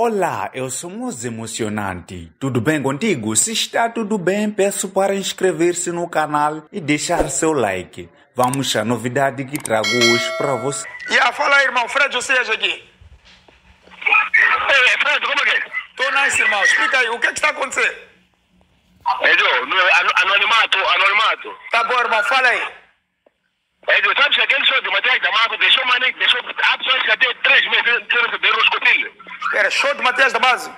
Olá, eu sou Moço Emocionante. Tudo bem contigo? Se está tudo bem, peço para inscrever-se no canal e deixar seu like. Vamos à novidade que trago hoje para você. Yeah, fala aí, irmão. Fred Ocias aqui. Ei, Fred, como é que é? Tô nice, irmão. Explica aí, o que é que está acontecendo? Anonimato, anonimato. Tá bom, irmão, fala aí. Edu, sabes que aquele show de Matias Damasco deixou mané, deixou há pessoas que até três meses sem receber os cotilhos. Espera, show de Matias da Base.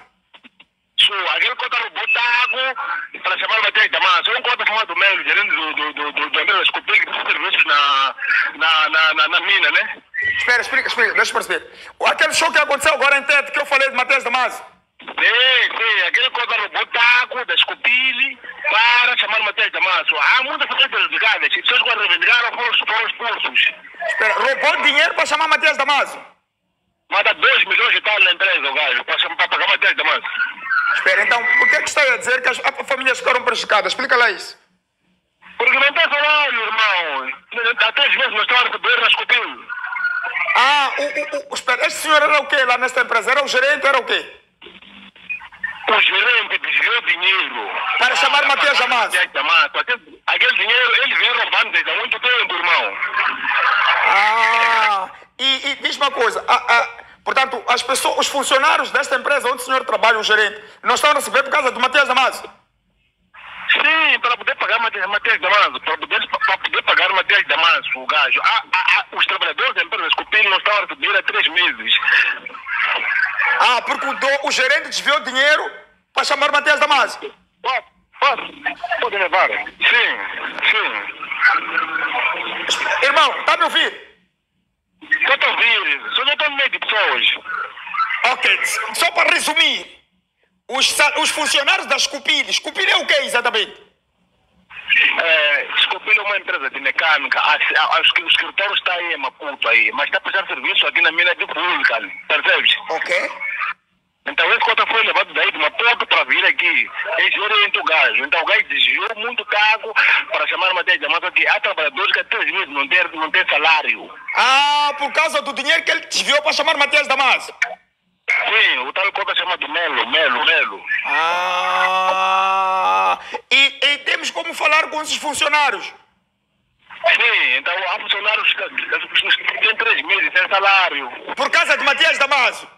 So, aquele conta no botago para chamar o Matias Damasco. Um conta chamado Melo, gerente do, do, do, do, do Empresa Cotilhos, que presta serviços na, na, na, na, na mina, né? Espera, explica, explica, deixa eu perceber. Aquele show que aconteceu agora em Tete, que eu falei de Matias da Base. Sim, sim, aquele conta no botago das Cotilhos para chamar o Matias Damasco. Há muitas pessoas prejudicadas. As pessoas que reivindicaram foram, foram expulsos. Espera, roubou dinheiro para chamar Matias da Base. Manda 2 milhões e tal na empresa, o gajo, para pagar Matias Damasco. Espera, então, por que é que está a dizer que as as famílias ficaram prejudicadas? Explica lá isso. Porque não tem salário, irmão. Há três meses nós estamos a receber nas copinhas. Ah, o, o, o, espera, este senhor era o quê lá nesta empresa? Era o gerente, era o quê? O gerente desviou dinheiro. Para chamar Matias Damasco. Matias Damasco. Aquele, aquele dinheiro ele vem roubando desde há muito tempo, irmão. Ah, e, e diz uma coisa, ah, ah, portanto, as pessoas, os funcionários desta empresa onde o senhor trabalha, o gerente, não estão a receber por causa do Matias Damasco? Sim, para poder pagar Matias, Damasco, para poder, para poder pagar Matias Damasco, o gajo. Ah, ah, ah, os trabalhadores da empresa Copinho não estão a receber há três meses. Ah, porque o, do- o gerente desviou dinheiro para chamar Matias Damasco. Posso? Posso? Pode levar? Sim, sim. Irmão, a me ouvir? Estou a ouvir. Só não estou no meio de pessoas. Ok, só para resumir, os, os funcionários das Cupilhas, Cupilha é o que exatamente? É, Escopilho é uma empresa de mecânica. A- a- a- O escritório está aí em Maputo aí, mas está a prestar serviço aqui na mina de pública, percebes? Ok. Então esse conta foi levado daí de Maputo É gerente o gajo. Então o gajo desviou muito cargo para chamar uma de massa que há trabalhadores que há três meses não tem, não tem salário. Ah, por causa do dinheiro que ele desviou para chamar Matias Damasco. Sim, o tal conta chamado Melo, Melo, Melo. Ah, e, e temos como falar com esses funcionários? Sim, então há funcionários que que têm três meses sem salário. Por causa de Matias Damasco.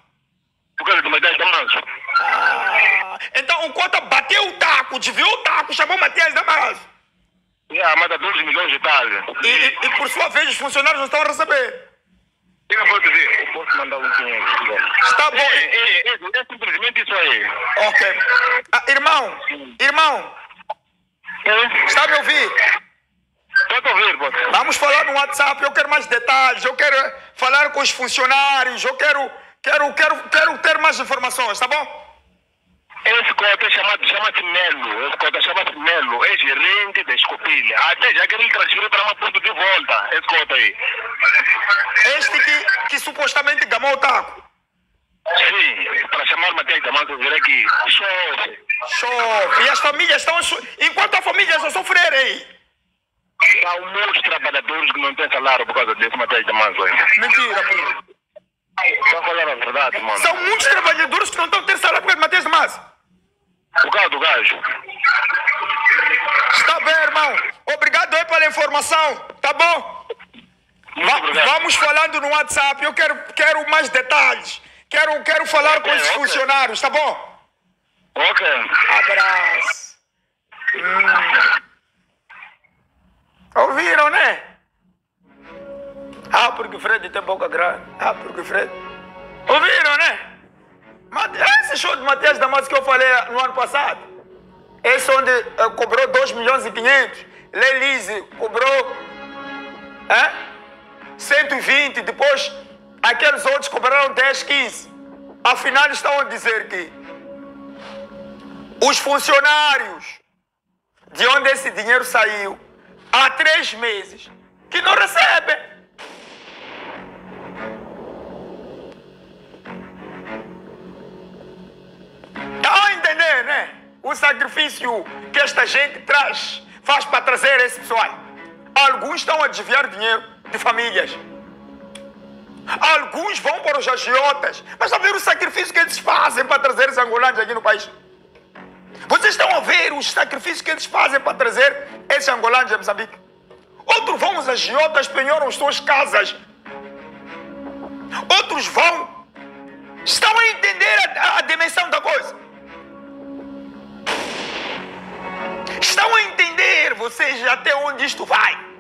Por causa do Matias Damasco. Ah, então o Cota bateu o taco, desviou o taco, chamou Matias Damasco. Yeah, manda 12 milhões de tal. E, e- e, por sua vez os funcionários não estão a receber. Eu posso dizer? Eu posso mandar um 500. Está bom. É, é, é, é simplesmente isso aí. Ok. Ah, irmão, irmão, está a me ouvir? Pode ouvir, pode. Vamos falar no WhatsApp, eu quero mais detalhes, eu quero falar com os funcionários, eu quero, quero, quero, quero ter mais informações, tá bom? Cota chamado, chama-se Melo. Esse cota chama-se Melo. É gerente da Escopilha. Até já que ele transferiu para Maputo de volta. Esse cota aí. Este que, que supostamente gamou o taco. Sim, para chamar Matias Damasco vir aqui. Chove. Chove. E as famílias estão. Enquanto as famílias a sofrer aí. Há muitos trabalhadores que não têm salário por causa desse Matias Damasco aí. Mentira, primo. Só falar a verdade, mano. São muitos trabalhadores que não estão ter salário por causa de Matias Damasco. Por gajo. Está bem, irmão. Obrigado aí pela informação, tá bom? Va- vamos falando no WhatsApp, eu quero, quero mais detalhes. Quero, quero falar com Ok, esses ok. funcionários, tá bom? Ok. Abraço. Hum. Ouviram, né? Ah, porque o Fred tem boca grande. Ah, porque o Fred. Ouviram, né? Esse show de Matias Damasco que eu falei no ano passado. Esse onde eh, cobrou 2 milhões e 500. Lelise cobrou é? 120. Depois, aqueles outros cobraram 10, 15. Afinal, estão a dizer que os funcionários de onde esse dinheiro saiu há três meses que não recebem. O sacrifício que esta gente traz, faz para trazer esse pessoal. Alguns estão a desviar dinheiro de famílias. Alguns vão para os agiotas. Mas a ver o sacrifício que eles fazem. angolanos aqui no país. Vocês estão a ver os sacrifícios que eles fazem para trazer esses angolanos a Moçambique. Outros vão aos agiotas, penhoram as suas casas. Outros vão. Estão a entender a, a dimensão da coisa. Estão a entender vocês até onde isto vai.